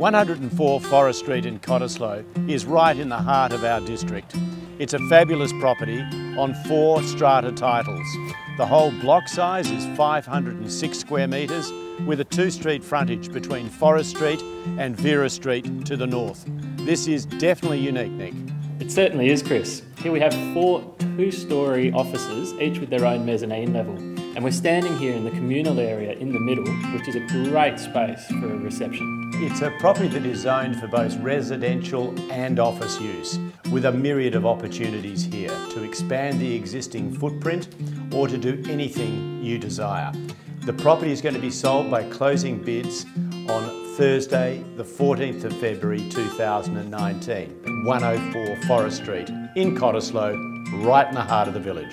104 Forrest Street in Cottesloe is right in the heart of our district. It's a fabulous property on four strata titles. The whole block size is 506 square metres with a two-street frontage between Forrest Street and Vera Street to the north. This is definitely unique, Nick. It certainly is, Chris. Here we have four two-storey offices, each with their own mezzanine level. And we're standing here in the communal area in the middle, which is a great space for a reception. It's a property that is zoned for both residential and office use, with a myriad of opportunities here to expand the existing footprint or to do anything you desire. The property is going to be sold by closing bids on Thursday, the 14th of February 2019, 104 Forrest Street in Cottesloe, right in the heart of the village.